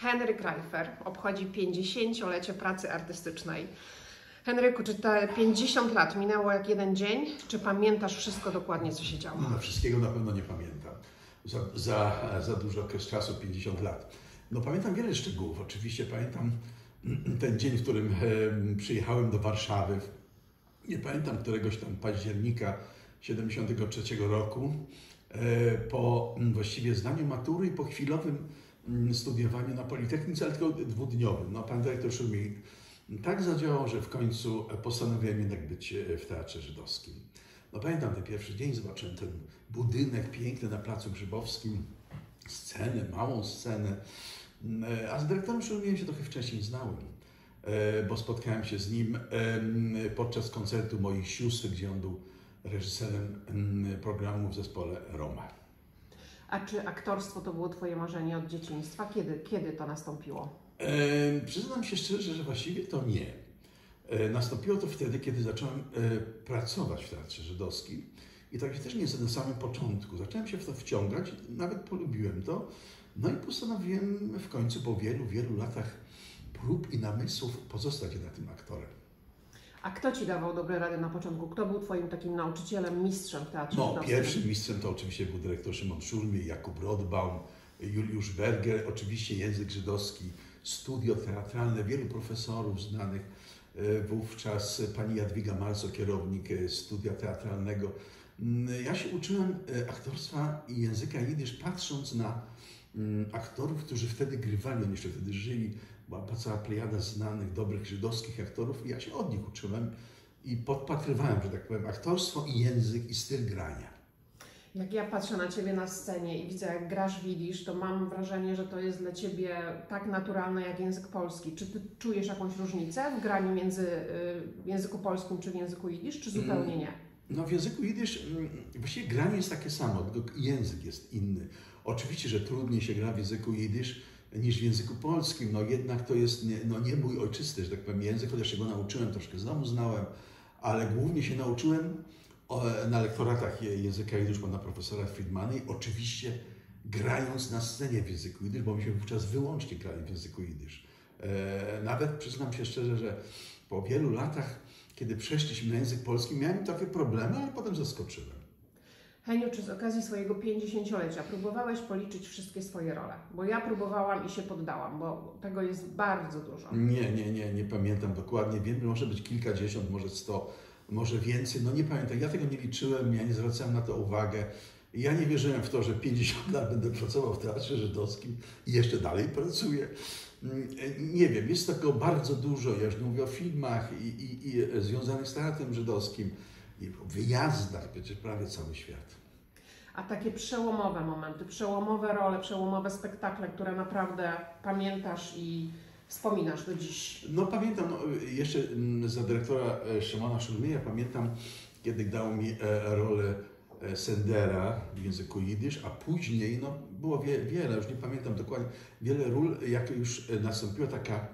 Henryk Reifer obchodzi 50-lecie pracy artystycznej. Henryku, czy te 50 lat minęło jak jeden dzień? Czy pamiętasz wszystko dokładnie, co się działo? No, wszystkiego na pewno nie pamiętam. Za, za, za duży okres czasu, 50 lat. No pamiętam wiele szczegółów. Oczywiście pamiętam ten dzień, w którym przyjechałem do Warszawy. Nie pamiętam któregoś tam października 73 roku. E, po właściwie zdaniu matury i po chwilowym studiowaniu na Politechnice, ale tylko dwudniowym. No, pan dyrektor Szumiej tak zadziałał, że w końcu postanowiłem jednak być e, w Teatrze Żydowskim. No pamiętam ten pierwszy dzień, zobaczyłem ten budynek piękny na Placu Grzybowskim, scenę, małą scenę, E, a z dyrektorem Szurmiem się trochę wcześniej znałem, e, bo spotkałem się z nim e, podczas koncertu moich sióstr, gdzie on był reżyserem mm, programu w zespole Roma. A czy aktorstwo to było Twoje marzenie od dzieciństwa? Kiedy, kiedy to nastąpiło? E, przyznam się szczerze, że właściwie to nie. E, nastąpiło to wtedy, kiedy zacząłem e, pracować w Teatrze Żydowskim. I tak też nie jest na samym początku. Zacząłem się w to wciągać, nawet polubiłem to. No i postanowiłem w końcu po wielu, wielu latach prób i namysłów pozostać jednak tym aktorem. A kto Ci dawał dobre rady na początku? Kto był Twoim takim nauczycielem, mistrzem w teatrze No, pierwszym mistrzem to oczywiście był dyrektor Szymon Szurmie, Jakub Rodbaum, Juliusz Berger, oczywiście język żydowski, studio teatralne, wielu profesorów znanych. E, Wówczas pani Jadwiga Malco, kierownik e, studia teatralnego. Mm, Ja się uczyłem e, aktorstwa i języka jidysz patrząc na mm, aktorów, którzy wtedy grywali, oni jeszcze wtedy żyli. Była cała plejada znanych, dobrych żydowskich aktorów i ja się od nich uczyłem i podpatrywałem, że tak powiem, aktorstwo i język i styl grania. Jak ja patrzę na Ciebie na scenie i widzę, jak grasz widzisz, to mam wrażenie, że to jest dla Ciebie tak naturalne jak język polski. Czy Ty czujesz jakąś różnicę w graniu między y, w języku polskim czy w języku jidysz, czy zupełnie nie? No w języku jidysz mm, właściwie granie jest takie samo, tylko język jest inny. Oczywiście, że trudniej się gra w języku jidysz niż w języku polskim, no jednak to jest nie, no nie mój ojczysty, że tak powiem, język, chociaż się go nauczyłem, troszkę z domu znałem, ale głównie się nauczyłem na lektoratach języka jidysz pana profesora Friedmana i oczywiście grając na scenie w języku jidysz, bo myśmy wówczas wyłącznie grali w języku jidysz. E, nawet przyznam się szczerze, że po wielu latach, kiedy przeszliśmy na język polski, miałem takie problemy, ale potem zaskoczyłem. Heniu, czy z okazji swojego 50-lecia próbowałeś policzyć wszystkie swoje role? Bo ja próbowałam i się poddałam, bo tego jest bardzo dużo. Nie, nie, nie, nie pamiętam dokładnie. Wiem, że może być kilkadziesiąt, może sto, może więcej. No nie pamiętam. Ja tego nie liczyłem, ja nie zwracałem na to uwagę. Ja nie wierzyłem w to, że 50 lat będę pracował w Teatrze Żydowskim i jeszcze dalej pracuję. Mm, Nie wiem, jest tego bardzo dużo. Ja już mówię o filmach i, i, i związanych z Teatrem Żydowskim wyjazdach, przecież prawie cały świat. A takie przełomowe momenty, przełomowe role, przełomowe spektakle, które naprawdę pamiętasz i wspominasz do dziś. No pamiętam, no, jeszcze mm, za dyrektora e, Szymona Szurmieja pamiętam, kiedy dał mi e, rolę e, Sendera w języku jidysz, a później, no było wie, wiele, już nie pamiętam dokładnie, wiele ról, jak już nastąpiła taka,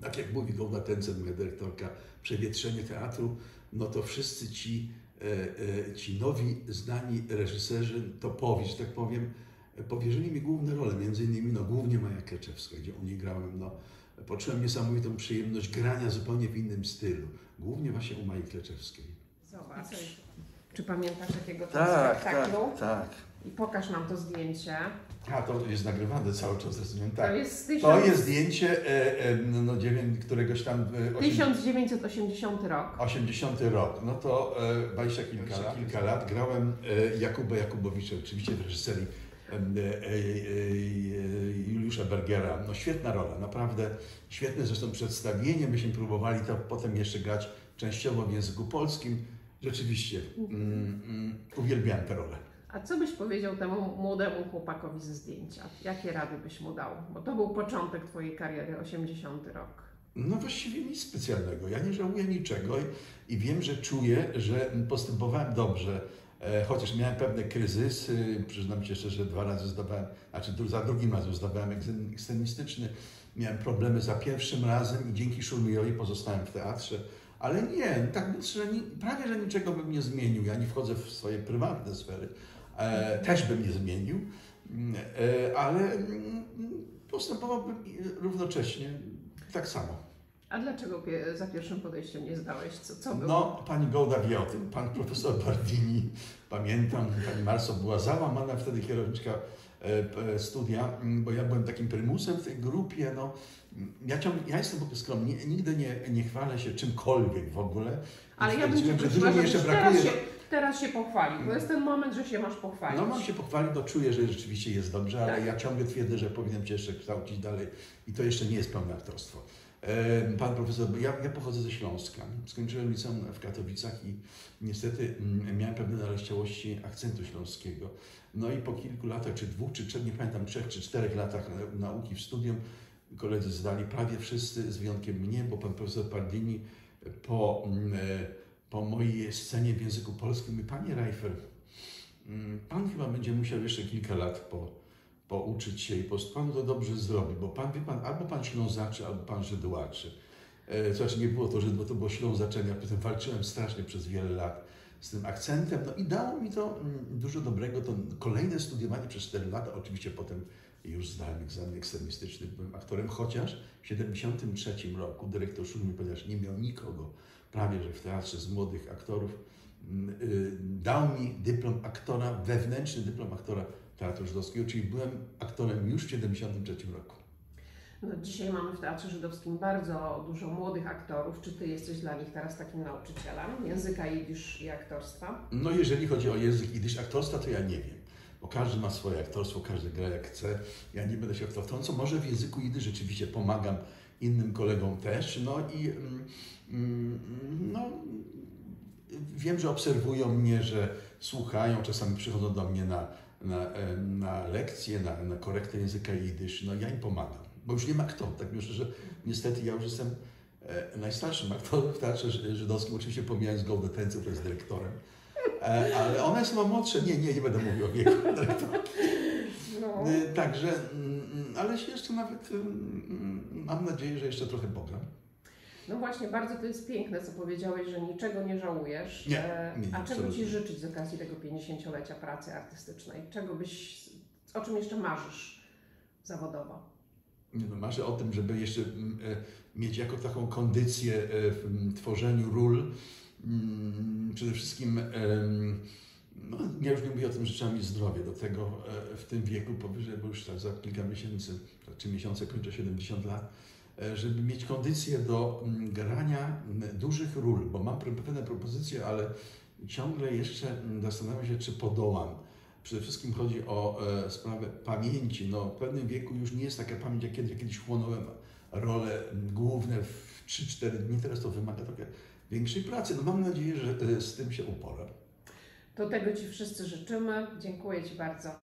tak jak mówi Golda Tencent, moja dyrektorka, przewietrzenie teatru, no to wszyscy ci, e, e, ci nowi, znani reżyserzy, topowi, że tak powiem, powierzyli mi główne role, między innymi, no głównie Maja Kleczewska, gdzie u niej grałem, no poczułem niesamowitą przyjemność grania zupełnie w innym stylu. Głównie właśnie u Maji Kleczewskiej. Zobacz. Czy pamiętasz jakiego Tak, spektaklu? tak. I pokaż nam to zdjęcie. A to jest nagrywane cały czas, rozumiem, tak. To jest z To tysiąc- jest zdjęcie e, e, no, dziewię- któregoś tam e, osiem- 1980 rok. 80 rok, no to e, 20 kilka, lat. kilka lat grałem e, Jakuba Jakubowicza, oczywiście w reżyserii e, e, e, Juliusza Bergera. No świetna rola, naprawdę świetne zresztą przedstawienie. Myśmy próbowali to potem jeszcze grać częściowo w języku polskim. Rzeczywiście mm, mm, uwielbiałem tę rolę. A co byś powiedział temu młodemu chłopakowi ze zdjęcia? Jakie rady byś mu dał? Bo to był początek Twojej kariery, 80 rok. No właściwie nic specjalnego. Ja nie żałuję niczego i, wiem, że czuję, że postępowałem dobrze. E, chociaż miałem pewne kryzysy, przyznam się szczerze, że dwa razy zdawałem, znaczy za drugim razem zdawałem egzamin. Miałem problemy za pierwszym razem i dzięki Szurmijowi pozostałem w teatrze. Ale nie, tak że ni, prawie że niczego bym nie zmienił. Ja nie wchodzę w swoje prywatne sfery. E, też bym nie zmienił. Mm, E, ale mm, postępowałbym równocześnie tak samo. A dlaczego za pierwszym podejściem nie zdałeś? Co, co było? No, pani Golda wie o tym, pan profesor Bardini, pamiętam, pani Marso była załamana wtedy kierowniczka e, studia, m, bo ja byłem takim prymusem w tej grupie, no. Ja, ciąg, ja jestem skromny, nigdy nie, nie chwalę się czymkolwiek w ogóle. Ale ja bym Cię prosiła, jeszcze brakuje. się, teraz się pochwalił, bo jest ten moment, że się masz pochwalić. No mam się pochwalić, bo czuję, że rzeczywiście jest dobrze, ale Tak. ja ciągle twierdzę, że powinienem Cię jeszcze kształcić dalej i to jeszcze nie jest pełne aktorstwo. Pan profesor, ja, ja pochodzę ze Śląska. Skończyłem liceum w Katowicach i niestety mm, miałem pewne naleciałości akcentu śląskiego. No i po kilku latach, czy dwóch, czy trzech, nie pamiętam, trzech czy czterech latach nauki w studium, koledzy zdali prawie wszyscy, z wyjątkiem mnie, bo pan profesor Pardini po, mm, po mojej scenie w języku polskim. Panie Reifer, Mm, Pan chyba będzie musiał jeszcze kilka lat po, pouczyć się i po Pan to dobrze zrobi, bo Pan, wie Pan, albo Pan Ślązaczy, albo Pan Żydłaczy. E, Znaczy nie było to Żyd, bo to było Ślązaczenie, a potem walczyłem strasznie przez wiele lat z tym akcentem, no i dało mi to mm, dużo dobrego, to kolejne studiowanie przez 4 lata, oczywiście potem już zdałem egzamin eksternistyczny, byłem aktorem, chociaż w 73 roku dyrektor szkoły, ponieważ nie miał nikogo prawie, że w teatrze z młodych aktorów, mm, y, dał mi dyplom aktora, wewnętrzny dyplom aktora Teatru Żydowskiego, czyli byłem aktorem już w 73 roku. No, dzisiaj mamy w Teatrze Żydowskim bardzo dużo młodych aktorów. Czy Ty jesteś dla nich teraz takim nauczycielem języka jidysz i aktorstwa? No jeżeli chodzi o język idysz aktorstwa, to ja nie wiem, bo każdy ma swoje aktorstwo, każdy gra jak chce. Ja nie będę się aktorstwą, co może w języku idysz rzeczywiście pomagam innym kolegom też, no i mm, mm, no, wiem, że obserwują mnie, że słuchają, czasami przychodzą do mnie na, na, e, na lekcje, na, na korektę języka jidysz, no ja im pomagam, bo już nie ma kto, tak myślę, że niestety ja już jestem e, najstarszym aktorem w Teatrze Ży- Żydowskim, oczywiście pomijając Goldę Tencę, która jest dyrektorem, E, ale ona jest chyba młodsza, nie, nie, nie będę mówił o wieku. No. E, Także, mm, mm, ale się jeszcze nawet, mm, mam nadzieję, że jeszcze trochę pogram. no właśnie, bardzo to jest piękne, co powiedziałeś, że niczego nie żałujesz. Nie, E, nie, nie, A czego. Ci życzyć z okazji tego 50-lecia pracy artystycznej? Czego byś, o czym jeszcze marzysz zawodowo? Nie no, marzę o tym, żeby jeszcze e, mieć jako taką kondycję w tworzeniu ról. Przede wszystkim, no, ja już nie mówię o tym, że trzeba zdrowie do tego e, w tym wieku powyżej, bo już tak za kilka miesięcy, trzy miesiące kończę 70 lat, e, żeby mieć kondycję do mm, grania dużych ról, bo mam pewne propozycje, ale ciągle jeszcze mm, zastanawiam się, czy podołam. Przede wszystkim chodzi o e, sprawę pamięci. No, w pewnym wieku już nie jest taka pamięć, jak kiedy kiedyś chłonąłem role główne w 3-4 dni. Teraz to wymaga trochę większej pracy. No, mam nadzieję, że z tym się uporę. To tego Ci wszyscy życzymy. Dziękuję Ci bardzo.